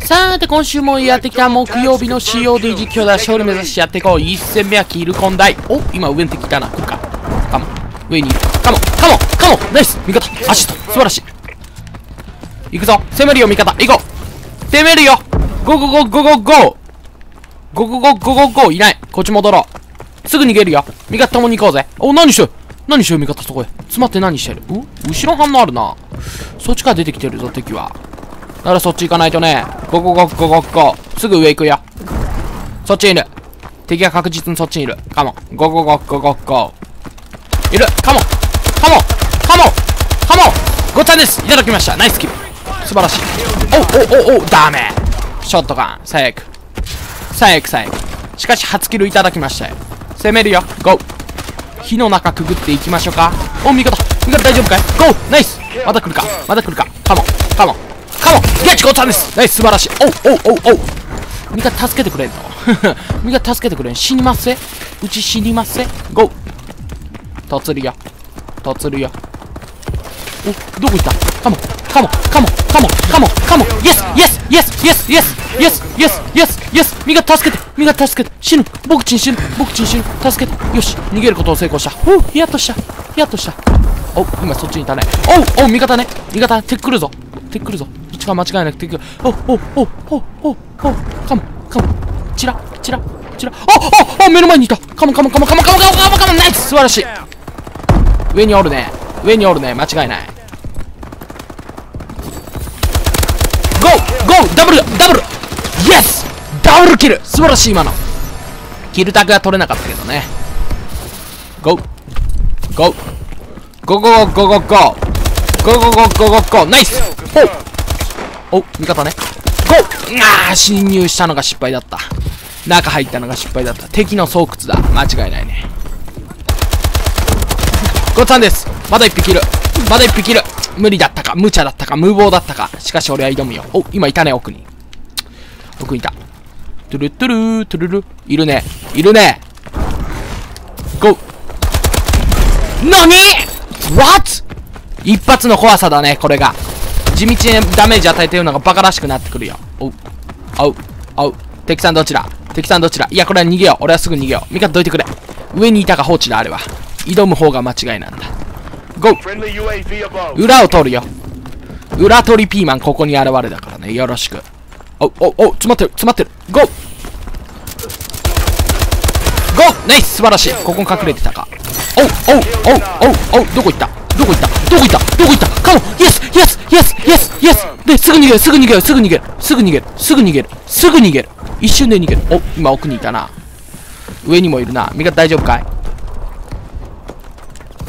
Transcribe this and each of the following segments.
さて、今週もやってきた木曜日の COD 実況で勝利目指してやっていこう。1戦目はキルコン大。お、今上に敵来たな。来るか。カモン。上にいる。カモン、カモン、カモンナイス味方アシスト素晴らしい。行くぞ攻めるよ味方行こう攻めるよゴゴゴゴゴゴゴゴゴゴゴゴいないこっち戻ろう。すぐ逃げるよ味方共に行こうぜ。お、何してる何してる味方そこへ。詰まって何してる？う？後ろ反応あるな。そっちから出てきてるぞ敵は。だからそっち行かないとね。ゴゴゴゴゴゴ。すぐ上行くよ。そっちにいる。敵は確実にそっちにいる。カモン。ゴゴゴゴゴゴ。いる。カモン。カモン。カモン。カモン。ごっちゃんです。いただきました。ナイスキル。素晴らしい。おおおおダメ。ショットガン。最悪。最悪最悪。しかし初キルいただきましたよ。攻めるよ。ゴー。火の中くぐっていきましょうか。お、味方。味方大丈夫かい？ゴーナイスまた来るか。また来るか。カモン。カモン。カモンゲッチゴーさんです!ナイス素晴らしい。おうおうおうおう味方助けてくれんの? 味方助けてくれん死にますせうち死にますせゴーとつるよ。とつるよ。おどこ行った?カモンカモンカモンカモンカモンカモンイエスイエスイエスイエスイエスイエスイエスイエスイエス味方助けて!味方助けて!死ぬ!僕ちん死ぬ!僕ちん死ぬ!助けて!よし!逃げることを成功した。ふうやっとした。やっとした。お今そっちにいたね。おうおう味方ね。味方敵来るぞ敵来るぞちが間違いなく敵が、お、お、お、お、お、お、カモン、カモン、チラ、チラ、チラ、お、お、お、目の前にいた。カモン、カモン、カモン、カモン、カモン、カモン、カモン、カモン、ナイス素晴らしい。上におるね。上におるね。間違いない。ゴーゴーダブルダブル。イエスDouble kill。素晴らしい今の。キルタグは取れなかったけどね。 Go. Go. Go go go go go. Go go go go go. Go ナイス。おお、味方ね。 Go あー侵入したのが失敗だった。中入ったのが失敗だった。敵の巣窟だ。間違いないね。ごっつぁんです。まだ一匹いる。まだ一匹いる。無理だったか、無茶だったか、無謀だったか。しかし俺は挑むよ。お、今いたね、奥に。奥にいた。トゥルトゥルー、トゥルル。いるね。いるね。ゴー。なに ?What? 一発の怖さだね、これが。地道にダメージ与えてるのがバカらしくなってくるよ。おう。おう。おう。敵さんどちら？敵さんどちら？いや、これは逃げよう。俺はすぐ逃げよう。味方どいてくれ。上にいたか放置だ、あれは。挑む方が間違いなんだ。ゴー裏を取るよ。裏取りピーマンここに現れだからね。よろしく。おおお詰まってる詰まってるゴーゴーナイス素晴らしいここに隠れてたかおうおうおうおうおうどこ行った？どこ行った？どこ行った？どこ行った？カモンイエスイエスで、すぐ逃げるすぐ逃げるすぐ逃げるすぐ逃げるすぐ逃げるすぐ逃げる。一瞬で逃げる。お、今奥にいたな。上にもいるな。味方大丈夫かい？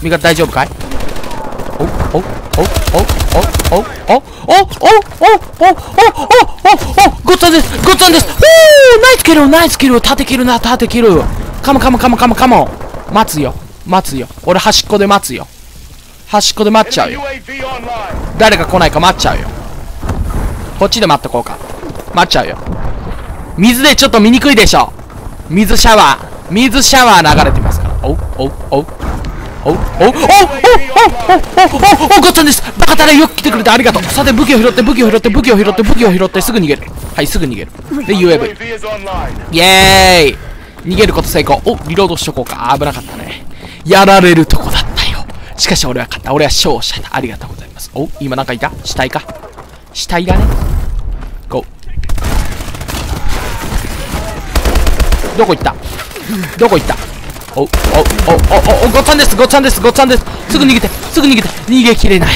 味方大丈夫かい？お、お、お、お、お、お、お、お、お、お、お、お、お、お、お、お、ごっつぁんです。ごっつぁんです。おーナイスキルナイスキル縦切るな縦切る。カモカモカモカモカモ待つよ待つよ。俺端っこで待つよ。端っこで待っちゃうよ。誰か来ないか待っちゃうよ。こっちで待っとこうか。待っちゃうよ。水でちょっと見にくいでしょ。水シャワー。水シャワー流れてますから。おうお。うおうおうおうおうおうおうおうおうごっつんですバカタレよく来てくれてありがとうさて武器を拾って武器を拾って武器を拾って武器を拾ってすぐ逃げるはいすぐ逃げるで UAV イエーイ逃げること成功おリロードしとこうか危なかったねやられるとこだったしかし俺は勝った。俺は勝者だ。ありがとうございます。お、今なんかいた？死体か？死体だね。ゴー。どこ行った？どこ行った？お、お、お、お、お、お、ごっつぁんです、ごっつぁんです、ごっつぁんです。すぐ逃げて、すぐ逃げて、逃げきれない。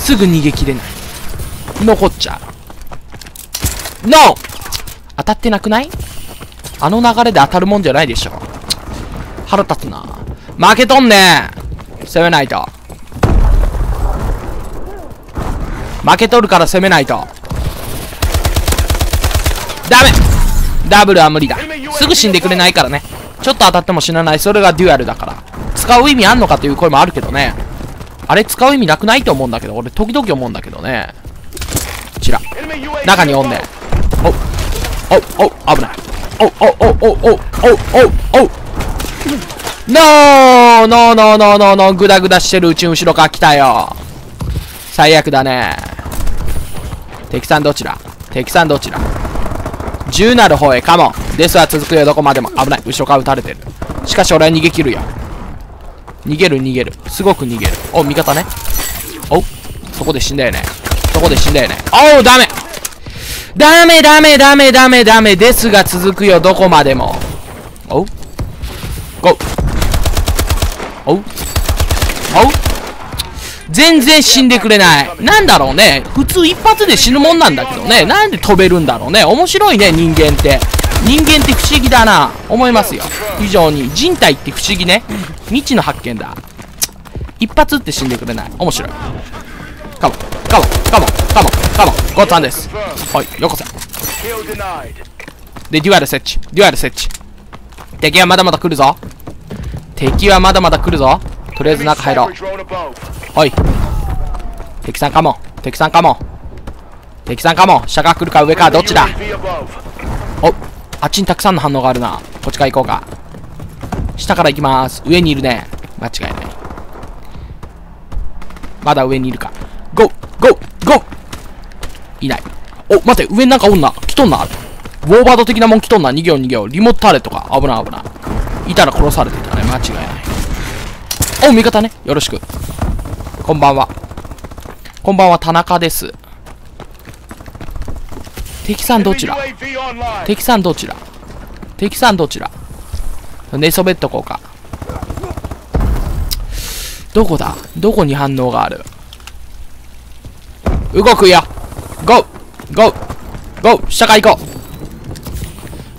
すぐ逃げきれない。残っちゃう。ノー当たってなくない？あの流れで当たるもんじゃないでしょ。腹立つな。負けとんね攻めないと。負けとるから攻めないと。ダメ。ダブルは無理だ。すぐ死んでくれないからね。ちょっと当たっても死なない。それがデュアルだから。使う意味あんのかという声もあるけどね。あれ使う意味なくないと思うんだけど。俺時々思うんだけどね。こちら。中におんねお。お。お。危ない。おおお。お。お。お。お。お。お。ノーノーノーノーノーノーグダグダしてるうち後ろから来たよ。最悪だね。敵さんどちら？敵さんどちら？銃なる方へ。カモンデスは続くよどこまでも。危ない。後ろから撃たれてる。しかし俺は逃げ切るよ。逃げる逃げる。すごく逃げる。お味方ね。おそこで死んだよね。そこで死んだよね。おうダメ。ダメダメダメダメダメ。ですが続くよどこまでも。おうゴー。おうおう全然死んでくれない。なんだろうね。普通一発で死ぬもんなんだけどね。なんで飛べるんだろうね。面白いね、人間って。人間って不思議だな。思いますよ。非常に。人体って不思議ね。未知の発見だ。一発って死んでくれない。面白い。カモン、カモン、カモン、カモン、カモン。ごっつぁんです。はい、よこせ。で、デュアル設置。デュアル設置。敵はまだまだ来るぞ。敵はまだまだ来るぞ。とりあえず中入ろう。おい。敵さんかも。敵さんかも。敵さんかも。下が来るか上かどっちだ？お、あっちにたくさんの反応があるな。こっちから行こうか。下から行きます。上にいるね。間違いない。まだ上にいるか。ゴーゴーゴーいない。お、待って、上になんかおんな。来とんな。ウォーバード的なもん来とんな。逃げよう逃げよう。リモートターレットか。危ない危ない。いたら殺されて。間違いない。お、味方ね。よろしく。こんばんは。こんばんは、田中です。敵さんどちら？敵さんどちら？敵さんどちら？寝そべっとこうか。どこだ？どこに反応がある？動くよ go go go 下から行こ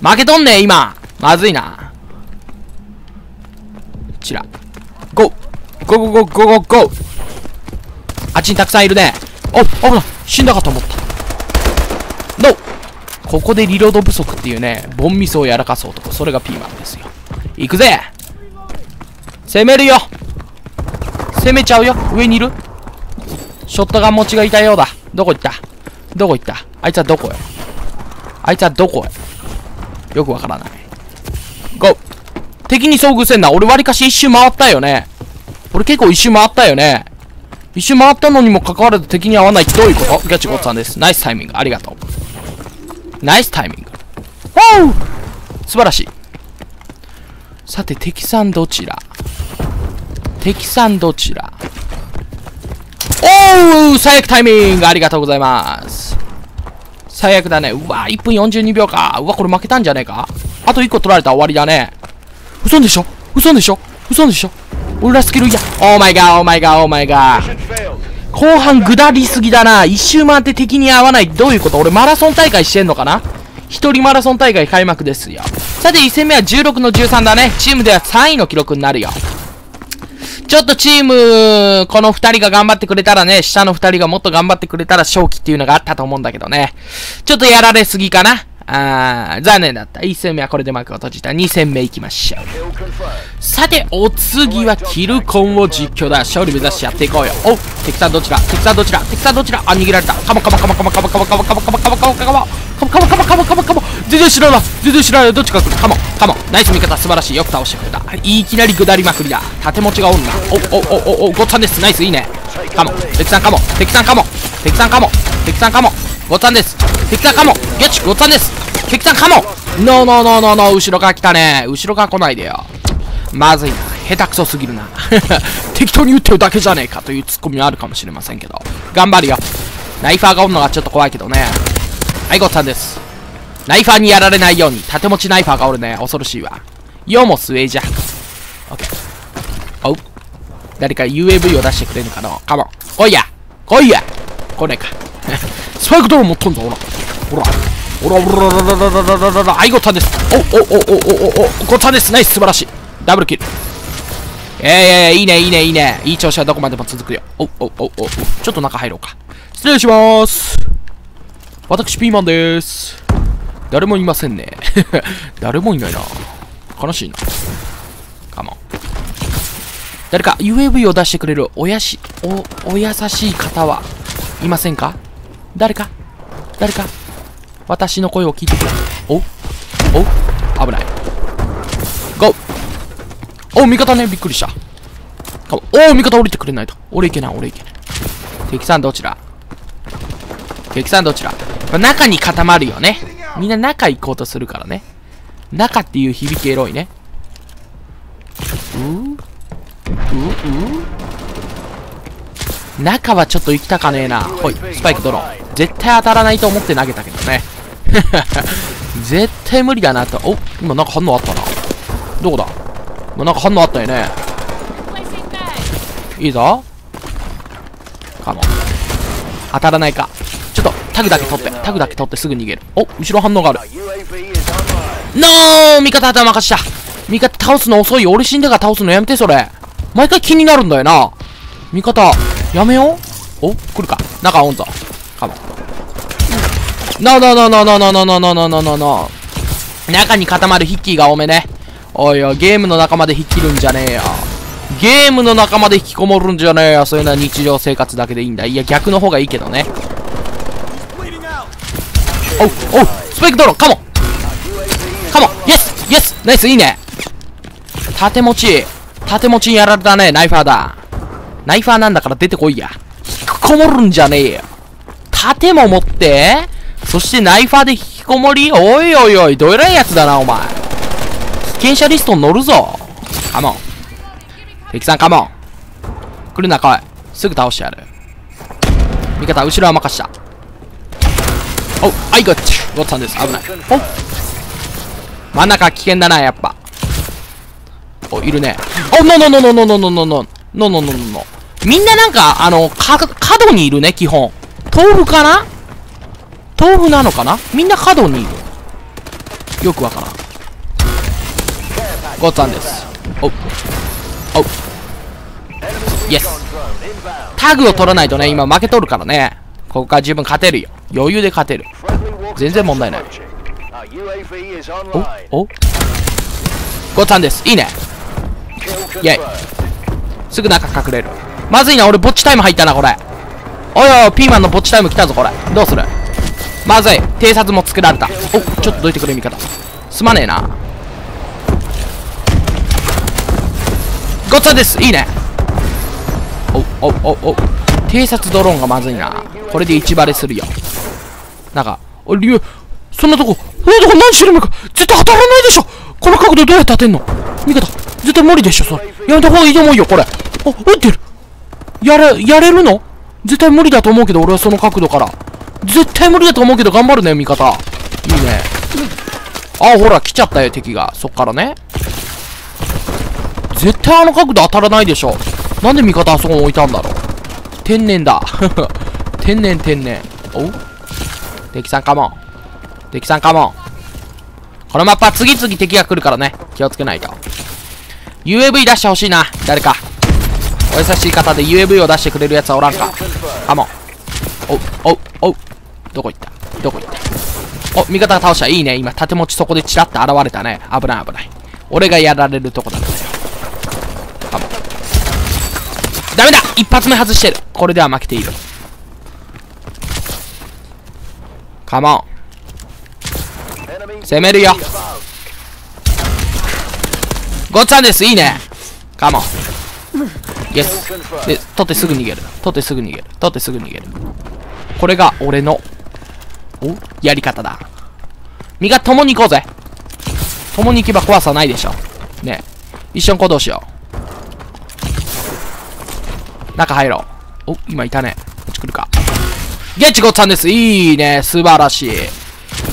う負けとんね今まずいな。ちら。 Go go go go go go あっちにたくさんいるね。お、危ない。死んだかと思った。 No ここでリロード不足っていうね、ボンミスをやらかす男。それがピーマンですよ。行くぜ攻めるよ攻めちゃうよ上にいるショットガン持ちがいたようだ。どこ行った？どこ行った？あいつはどこへあいつはどこへよくわからない。敵に遭遇せんな。俺割かし一周回ったよね。俺結構一周回ったよね。一周回ったのにもかかわらず敵に合わないってどういうこと？ガチゴッツさんです。ナイスタイミング。ありがとう。ナイスタイミング。おう素晴らしい。さて、敵さんどちら？敵さんどちら？おう最悪タイミングありがとうございます。最悪だね。うわ、1分42秒か。うわ、これ負けたんじゃねえか？あと1個取られたら終わりだね。嘘でしょ？嘘でしょ？嘘でしょ？俺らスキルいや。 Oh my God, oh my God, oh my God。後半下りすぎだな。一周回って敵に合わない。どういうこと？俺マラソン大会してんのかな？一人マラソン大会開幕ですよ。さて、1戦目は16の13だね。チームでは3位の記録になるよ。ちょっとチーム、この2人が頑張ってくれたらね、下の2人がもっと頑張ってくれたら勝機っていうのがあったと思うんだけどね。ちょっとやられすぎかな。あー、残念だった。1戦目はこれで幕を閉じた。2戦目行きましょう。さて、お次はキルコンを実況だ。勝利目指してやっていこうよ。お敵さんどちら？敵さんどちら？敵さんどちら？あ、逃げられた。カモカモカモカモカモカモカモカモカモカモカモカモカモカモカモカモカモカモカモ全然知らない全然知らないどっちか来るカモカモナイス味方素晴らしいよく倒してくれたいきなり下りまくりだ縦持ちがおんなおおおおおごっつぁんですナイスいいねカモ敵さんカモ敵さんカモ敵さんカモ敵さんカモごっつぁんです敵さんカモゲッチごっつぁんです敵さんカモノーノーノーノーノー後ろから来たね後ろから来ないでよまずいな下手くそすぎるな適当に撃ってるだけじゃねえかというツッコミはあるかもしれませんけど頑張るよナイファーがおんのがちょっと怖いけどねはいごっつぁんですナイファーにやられないように縦持ちナイファーがおるね恐ろしいわ世も末じゃオッケーおう誰か UAV を出してくれるかなカモン来いや来いや来ねえかスパイクドローン持っとんぞほらほらほらほらおらおらららららららはいごったんですおおおおおおおごったんですナイス素晴らしいダブルキルええいいねいいねいいねいい調子はどこまでも続くよおおおおおちょっと中入ろうか失礼します私ピーマンです誰もいませんね誰もいないな悲しいなカモン誰か UAV を出してくれるおやしおお優しい方はいませんか誰か誰か私の声を聞いてくれ。おお危ない。ゴーお味方ね、びっくりした。おお味方降りてくれないと。俺いけない、俺いけない。敵さんどちら？敵さんどちら？中に固まるよね。みんな中行こうとするからね。中っていう響きエロいね。うううう中はちょっと行きたかねえな。ほい、スパイクドローン。絶対当たらないと思って投げたけどね。絶対無理だなと。お、今なんか反応あったな。どこだ？今なんか反応あったよね。いいぞ。かも。当たらないか。ちょっと、タグだけ取って、タグだけ取ってすぐ逃げる。お、後ろ反応がある。ノー味方頭かした。味方倒すの遅いよ。俺死んでから倒すのやめて、それ。毎回気になるんだよな。味方、やめよう。お、来るか。中オンぞ。かも。ノーノーノーノーノーノーノーノーノーノーノーノーノー。中に固まるヒッキーが多めね。おいおい、ゲームの中まで引きるんじゃねえよ。ゲームの中まで引きこもるんじゃねえよ。そういうのは日常生活だけでいいんだ。いや、逆の方がいいけどね。おう、おう、スペイクドロー、カモカモイエスイエスナイス、いいね縦持ち。縦持ちにやられたね、ナイファーだ。ナイファーなんだから出てこいや。引きこもるんじゃねえよ。盾も持ってそしてナイファーで引きこもりおいおいおい、どえらいやつだな、お前。危険者リストに乗るぞ。カモン。敵さんカモン。来るな、来い。すぐ倒してやる。味方、後ろは任した。おあいゴッチゴッツさんです。危ない。お真ん中危険だな、やっぱ。お、いるね。お、ノノノノノノノノノノノノノノノみんななんか、あの、か、角にいるね、基本。豆腐かな豆腐なのかな？みんな角にいる。よくわからん。ゴッツさんです。おおイエスタグを取らないとね、今負けとるからね。ここから十分勝てるよ。余裕で勝てる。全然問題ない。おおゴッツさんです。いいね。イェイ。すぐ中隠れる。まずいな、俺ぼっちタイム入ったな、これ。おいおい、ピーマンのぼっちタイム来たぞ、これ。どうする？まずい。偵察も作られた。お、ちょっとどいてくれ、味方。すまねえな。ごっつぁんです。いいね。おおおお。偵察ドローンがまずいな。これで1バレするよ。なんかおりゅそんなとこそんなとこ何してるのか絶対当たらないでしょ。この角度どうやって当てんの？味方絶対無理でしょそれ。やめた方がいいと思うよこれ。あ撃ってる。やれやれるの？絶対無理だと思うけど俺はその角度から。絶対無理だと思うけど頑張るね味方いいねあほら来ちゃったよ敵がそっからね絶対あの角度当たらないでしょ。なんで味方あそこに置いたんだろう。天然だ。天然天然。お？敵さんカモン。敵さんカモン。このマップは次々敵が来るからね。気をつけないと。UAV 出してほしいな。誰か。お優しい方で UAV を出してくれるやつはおらんか。カモン。お、お、お、どこ行った？どこ行った？お、味方が倒した。いいね。今、縦持ちそこでチラッと現れたね。危ない危ない。俺がやられるとこだったよ。ダメだ！一発目外してる。これでは負けている。カモン。攻めるよ。ごっつぁんです。いいね。カモン。イエス。で取ってすぐ逃げる。取ってすぐ逃げる。取ってすぐ逃げる。これが俺のお？やり方だ身が共に行こうぜ共に行けば怖さないでしょね一緒に行動しよう中入ろう。お、今いたね。こっち来るか。ゲッチゴッツさんです。いいね。素晴らしい。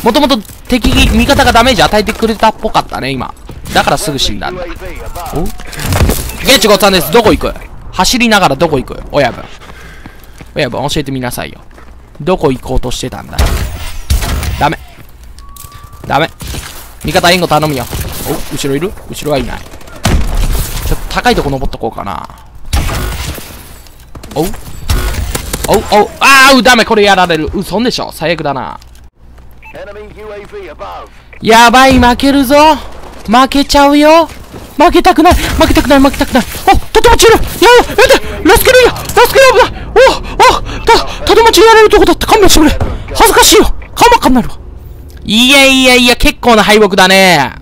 もともと敵、味方がダメージ与えてくれたっぽかったね、今。だからすぐ死んだんだ。お？ゲッチゴッツさんです。どこ行く？走りながらどこ行く？親分。親分、教えてみなさいよ。どこ行こうとしてたんだ？ダメ。ダメ。味方援護頼むよ。お、後ろいる？後ろはいない。ちょっと高いとこ登っとこうかな。おう。おうおう。ああダメ。これやられる。嘘でしょ。最悪だな。やばい。負けるぞ。負けちゃうよ。負けたくない。負けたくない。負けたくない。おとてもちいる。やばい。やめて。ラスケルやラスケル危ない。おおたとてもちやれるとこだって勘弁してくれ。恥ずかしいよカマカになるわいやいやいや結構な敗北だね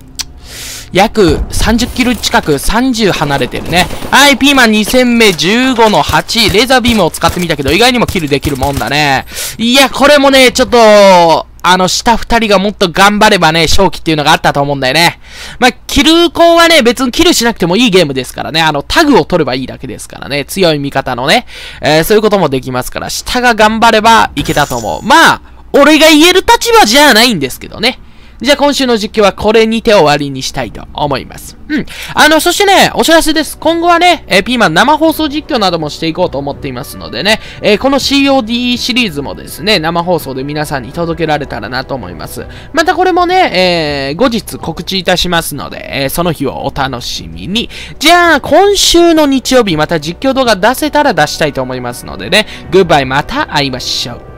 約30キロ近く30離れてるね。はい、ピーマン2戦目15の8。レーザービームを使ってみたけど、意外にもキルできるもんだね。いや、これもね、ちょっと、あの、下二人がもっと頑張ればね、勝機っていうのがあったと思うんだよね。まあ、キルコンはね、別にキルしなくてもいいゲームですからね。あの、タグを取ればいいだけですからね。強い味方のね。えー、そういうこともできますから、下が頑張ればいけたと思う。まあ、俺が言える立場じゃないんですけどね。じゃあ今週の実況はこれにて終わりにしたいと思います。うん。あの、そしてね、お知らせです。今後はね、えー、ピーマン生放送実況などもしていこうと思っていますのでね、えー、この COD シリーズもですね、生放送で皆さんに届けられたらなと思います。またこれもね、えー、後日告知いたしますので、えその日をお楽しみに。じゃあ、今週の日曜日また実況動画出せたら出したいと思いますのでね、グッバイまた会いましょう。